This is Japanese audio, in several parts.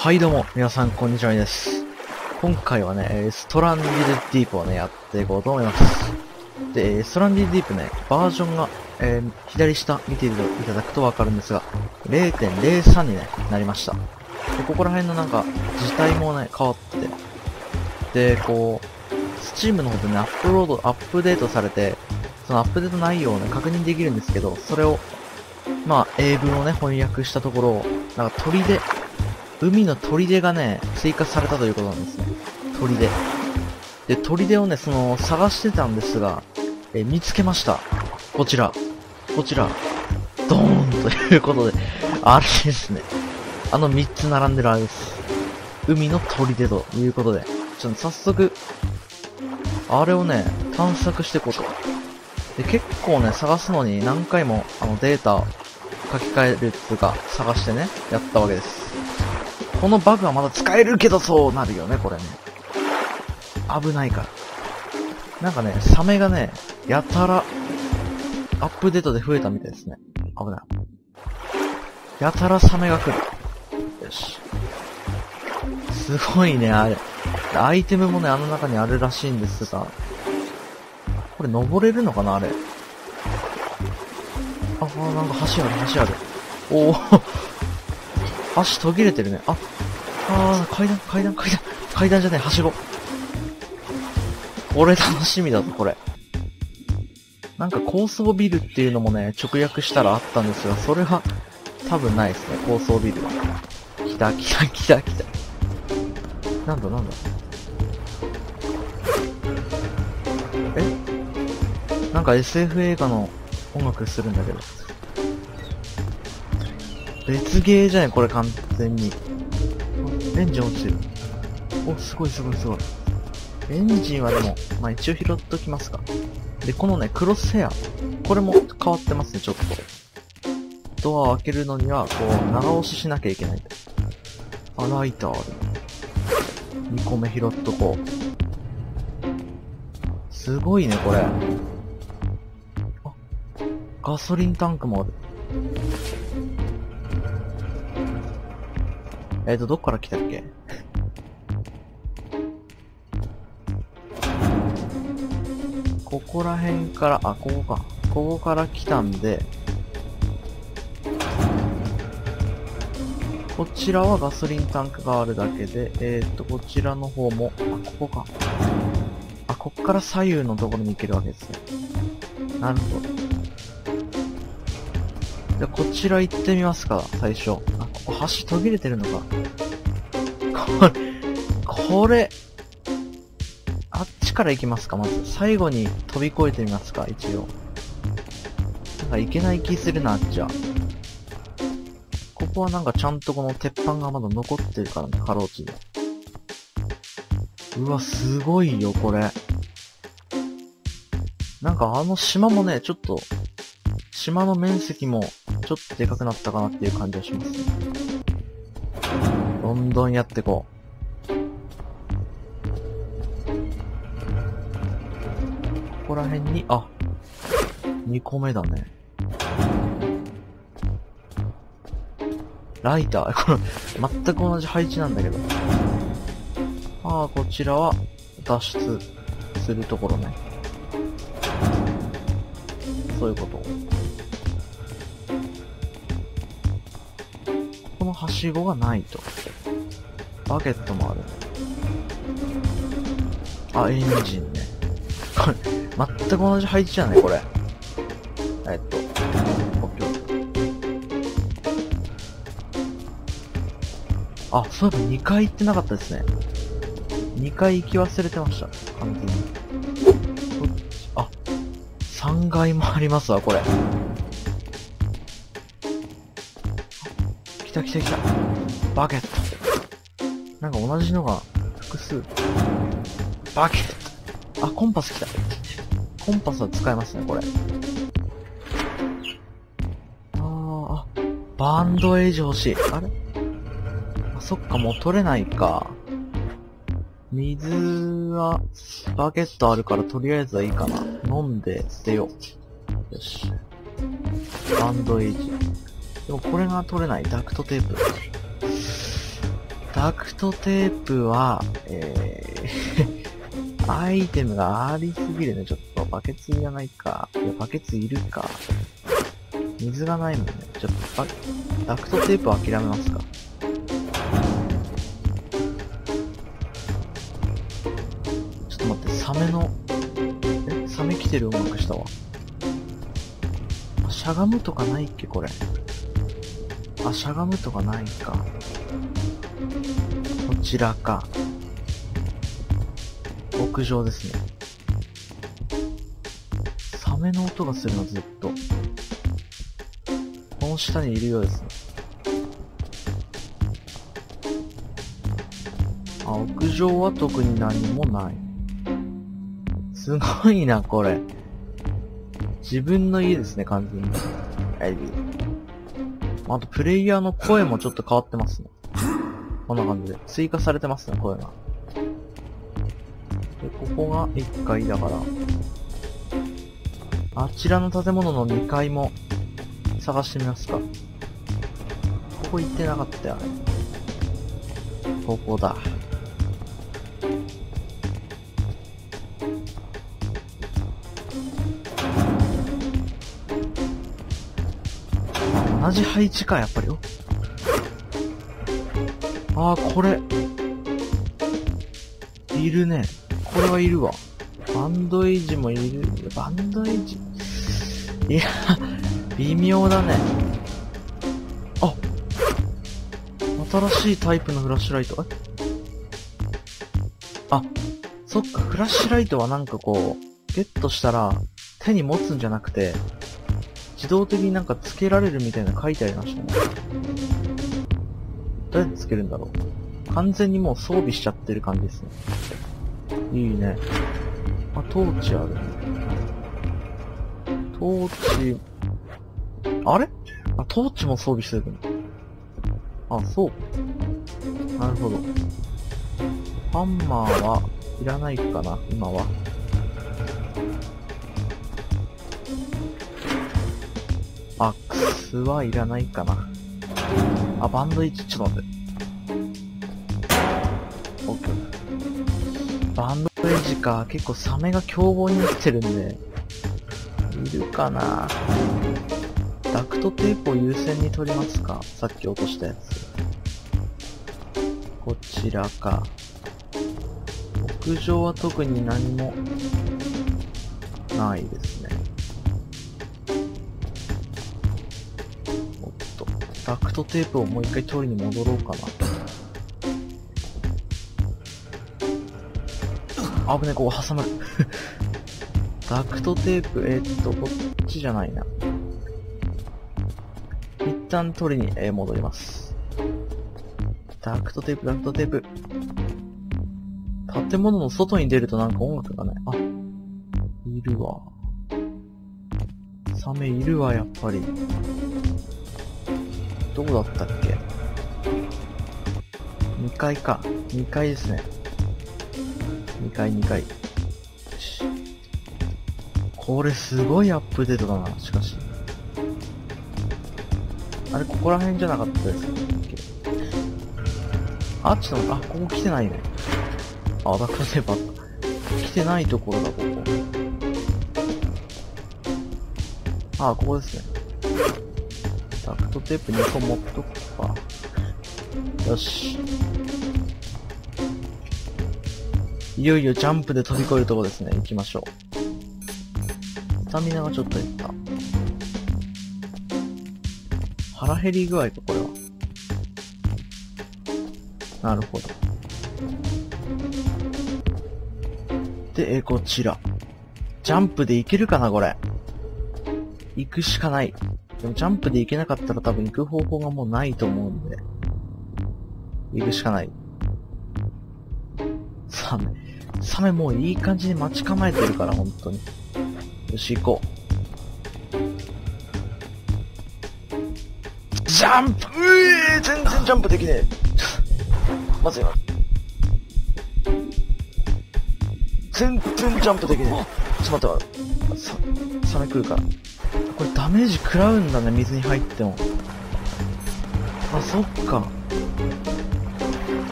はいどうも、皆さんこんにちはです。今回はね、ストランディルディープをね、やっていこうと思います。で、ストランディルディープね、バージョンが、えー、左下見ていただくとわかるんですが、0.03に、ね、なりました。で、ここら辺のなんか、字体もね、変わって、で、こう、スチームの方でね、アップロード、アップデートされて、そのアップデート内容をね、確認できるんですけど、それを、まあ、英文をね、翻訳したところ、なんか鳥で、海の砦がね、追加されたということなんですね。砦。で、砦をね、その、探してたんですが、え見つけました。こちら。こちら。ドーンということで、あれですね。あの3つ並んでるあれです。海の砦ということで、ちょっと早速、あれをね、探索していこうと。で、結構ね、探すのに何回も、あの、データ書き換えるっていうか、探してね、やったわけです。このバグはまだ使えるけどそうなるよね、これね。危ないから。なんかね、サメがね、やたら、アップデートで増えたみたいですね。危ない。やたらサメが来る。よし。すごいね、あれ。アイテムもね、あの中にあるらしいんですが。これ登れるのかな、あれ。あ、なんか橋ある、橋ある。おお足途切れてるね。あ、あー、階段、階段、階段、階段じゃない、はしご。これ楽しみだぞ、これ。なんか高層ビルっていうのもね、直訳したらあったんですが、それは多分ないですね、高層ビルは。来た、来た、来た、来た。なんだ、なんだ。え？なんか SF 映画の音楽するんだけど。別ゲーじゃないこれ完全に。エンジン落ちてる。お、すごいすごいすごい。エンジンはでも、まあ一応拾っときますか。で、このね、クロスヘア。これも変わってますね、ちょっと。ドアを開けるのには、こう、長押ししなきゃいけない。あ、ライターある。2個目拾っとこう。すごいね、これ。あ、ガソリンタンクもある。えっ、ー、と、どっから来たっけ？ここら辺から、あ、ここか。ここから来たんで、こちらはガソリンタンクがあるだけで、えっ、ー、と、こちらの方も、あ、ここか。あ、こっから左右のところに行けるわけですね。なるほど。じゃ、こちら行ってみますか、最初。橋途切れてるのか。これ、これ、あっちから行きますか、まず。最後に飛び越えてみますか、一応。なんか行けない気するな、あっちは。ここはなんかちゃんとこの鉄板がまだ残ってるからね、かろうじで。うわ、すごいよ、これ。なんかあの島もね、ちょっと、島の面積もちょっとでかくなったかなっていう感じがしますね。どんどんやってこう。ここら辺に、あ、2個目だね。ライター、これ、全く同じ配置なんだけど。ああ、こちらは、脱出するところね。そういうこと。のはしごがないと。バケットもある。あ、エンジンね。これ、全く同じ配置じゃない？これ。えっと、あ、そういえば2回行ってなかったですね。2回行き忘れてました。完全に。あ、3階もありますわ、これ。た来た来た。バケット。なんか同じのが複数。バケット。あ、コンパス来た。コンパスは使えますね、これ。あー、あ、バンドエイジ欲しい。あれ？あ、そっか、もう取れないか。水は、バケットあるからとりあえずはいいかな。飲んで捨てよう。よし。バンドエイジ。でもこれが取れない。ダクトテープ。ダクトテープは、えー、アイテムがありすぎるね。ちょっとバケツいらないか。いや、バケツいるか。水がないもんね。ちょっとダクトテープ諦めますか。ちょっと待って、サメの、え？サメ来てる？音楽したわ。しゃがむとかないっけ、これ。あ、しゃがむとかないか。こちらか。屋上ですね。サメの音がするの、ずっと。この下にいるようですね。あ、屋上は特に何もない。すごいな、これ。自分の家ですね、完全に。あと、プレイヤーの声もちょっと変わってますね。こんな感じで。追加されてますね、声が。で、ここが1階だから。あちらの建物の2階も探してみますか。ここ行ってなかったよね。ここだ。同じ配置か、やっぱりよ。ああ、これ。いるね。これはいるわ。バンドエイジもいる。バンドエイジ？いや、微妙だね。あ新しいタイプのフラッシュライト。あ、そっか、フラッシュライトはなんかこう、ゲットしたら手に持つんじゃなくて、自動的になんか付けられるみたいな書いてありましたね。どうやって付けるんだろう完全にもう装備しちゃってる感じですね。いいね。あ、トーチある。トーチ、あれ？あ、トーチも装備してるのあ、そう。なるほど。ハンマーはいらないかな、今は。アックスはいらないかな。あ、バンド1、ちょっと待って。オッケー。バンドエイジか。結構サメが凶暴になってるんで。いるかなダクトテープを優先に取りますかさっき落としたやつ。こちらか。屋上は特に何もないですダクトテープをもう一回取りに戻ろうかな。危ね、ここ挟まる。ダクトテープ、えー、っと、こっちじゃないな。一旦取りに、え、戻ります。ダクトテープ、ダクトテープ。建物の外に出るとなんか音楽がね、あ、いるわ。サメいるわ、やっぱり。どこだったっけ ?2 階か。2階ですね。2階、2階。よしこれすごいアップデートだな、しかし。あれ、ここら辺じゃなかったですか？あっちの、あ、ここ来てないね。あ、ダクトテープあった。来てないところだ、ここ。あ、ここですね。ダクトテープ2個持っとくか。よし。いよいよジャンプで飛び越えるとこですね。行きましょう。スタミナがちょっと減った。腹減り具合か、これは。なるほど。で、えこちら。ジャンプで行けるかな、これ。行くしかない。でもジャンプで行けなかったら多分行く方法がもうないと思うんで。行くしかない。サメ。サメもういい感じに待ち構えてるから、本当に。よし、行こう。ジャンプうえー全然ジャンプできねえ。まずいな。全然ジャンプできねえ。ちょっと待って待って。さ、サメ来るから。これダメージ食らうんだね、水に入っても。あ、そっか。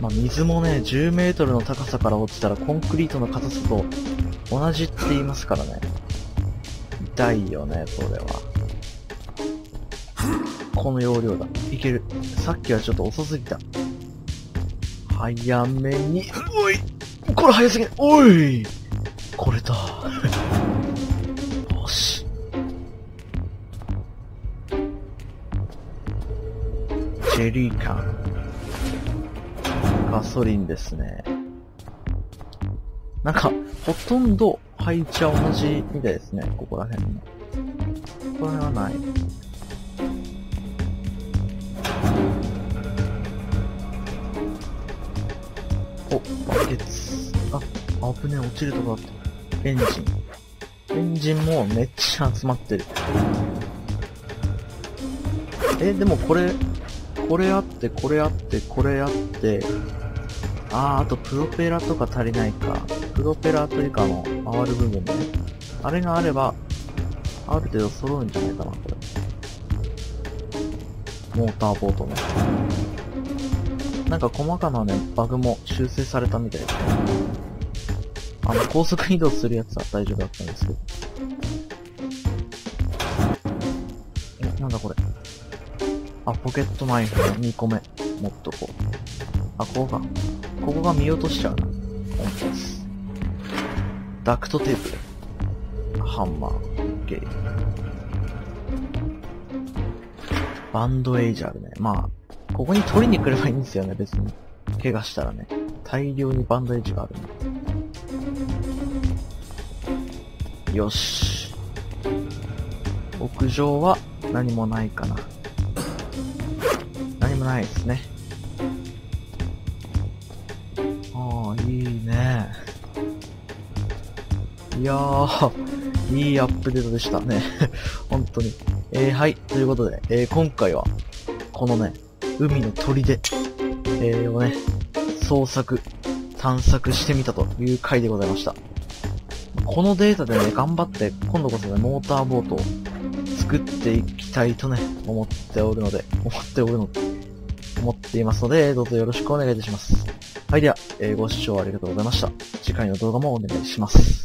まあ、水もね、10メートルの高さから落ちたらコンクリートの硬さと同じって言いますからね。痛いよね、これは。この容量だ。いける。さっきはちょっと遅すぎた。早めに、おいこれ早すぎおいこれだ。よし。ジェリー缶。ガソリンですね。なんか、ほとんど配置は同じみたいですね、ここら辺の。ここら辺はない。お、バケツ。あ、危ね、落ちるとこだった。エンジン。エンジンもめっちゃ集まってる。え、でもこれ、これあって、これあって、これあって、あー、あとプロペラとか足りないか。プロペラというかあの、回る部分ね。あれがあれば、ある程度揃うんじゃないかな、これ。モーターボートね。なんか細かなね、バグも修正されたみたいですね。あの、高速移動するやつは大丈夫だったんですけど。え、なんだこれ。あ、ポケットナイフね、2個目。持っとこう。あ、ここか。ここが見落としちゃうな。本当です。ダクトテープ。ハンマー。オッケー。バンドエイジあるね。まあ、ここに取りに来ればいいんですよね、別に。怪我したらね。大量にバンドエイジがある。よし。屋上は何もないかな。何もないですね。ああ、いいね。いやー、いいアップデートでしたね。本当に。えー、はい。ということで、えー、今回は、このね、海の砦、えー、をね、捜索、探索してみたという回でございました。このデータでね、頑張って、今度こそね、モーターボートを作っていきたいとね、思っておるので、思っておるので、思っていますので、どうぞよろしくお願いいたします。はい、では、えーご視聴ありがとうございました。次回の動画もお願いします。